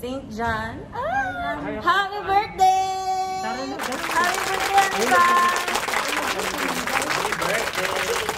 St. John. Ah, happy birthday! Happy birthday, Aniba! So,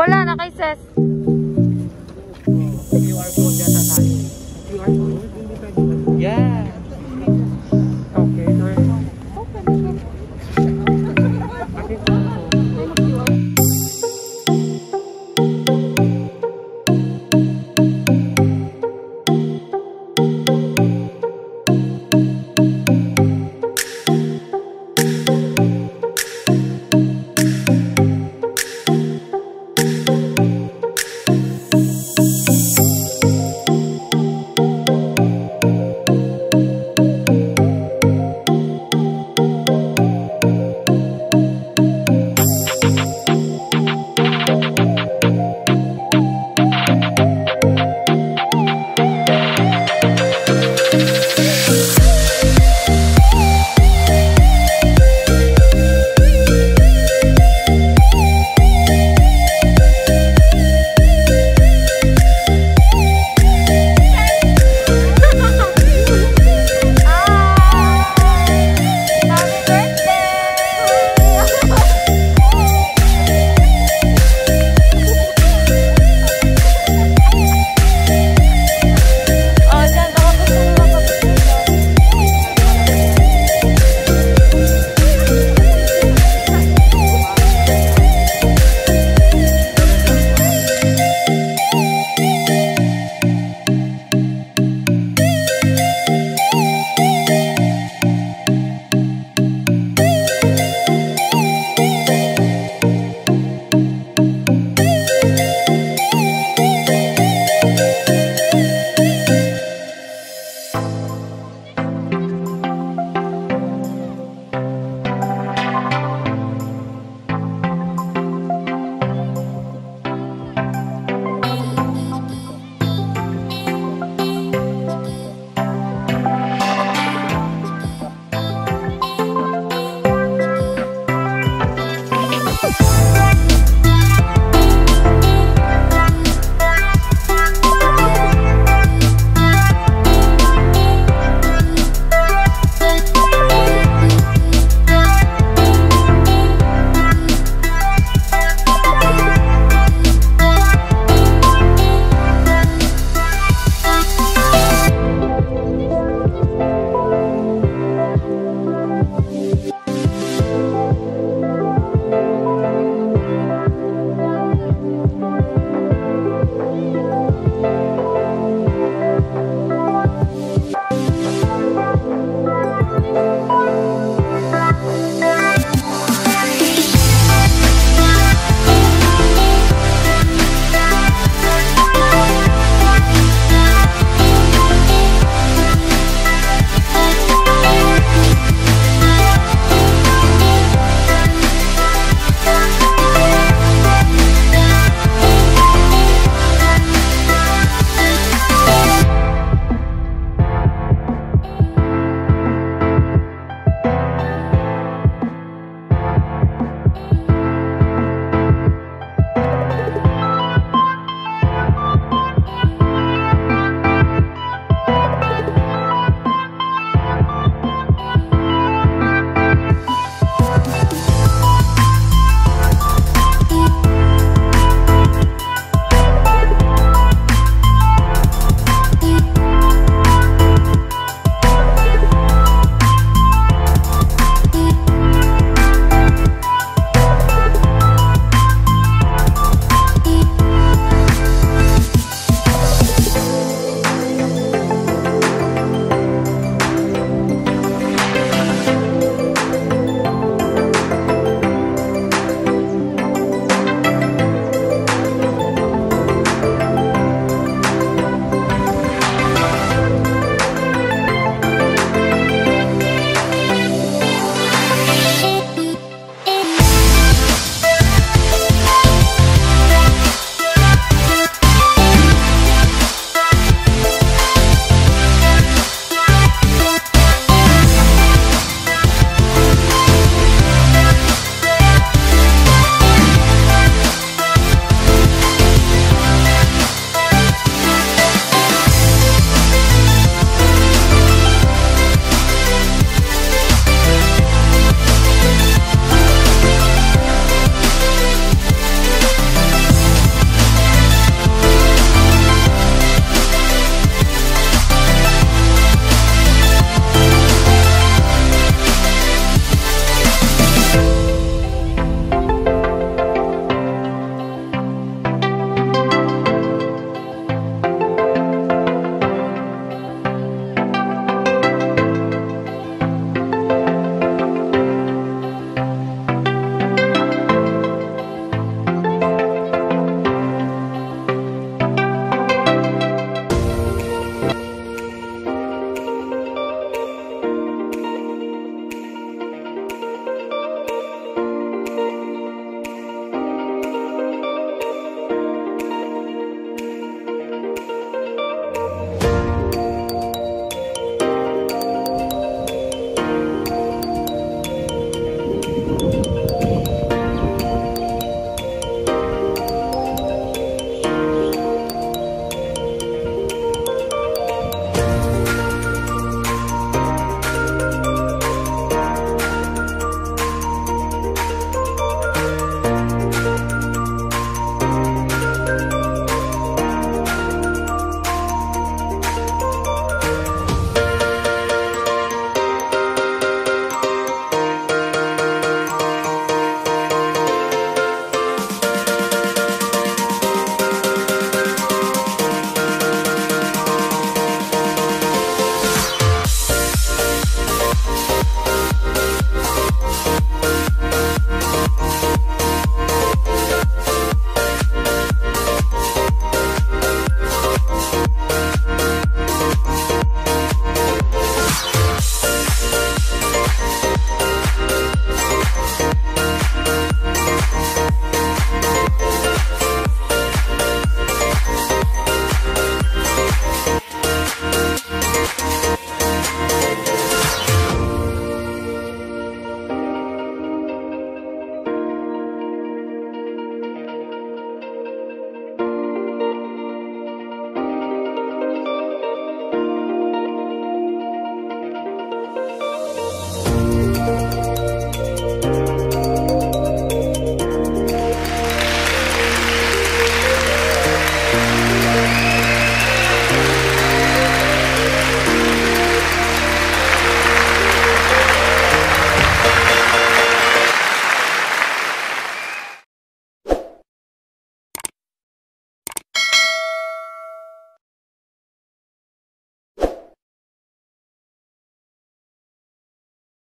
wala na kay Ses.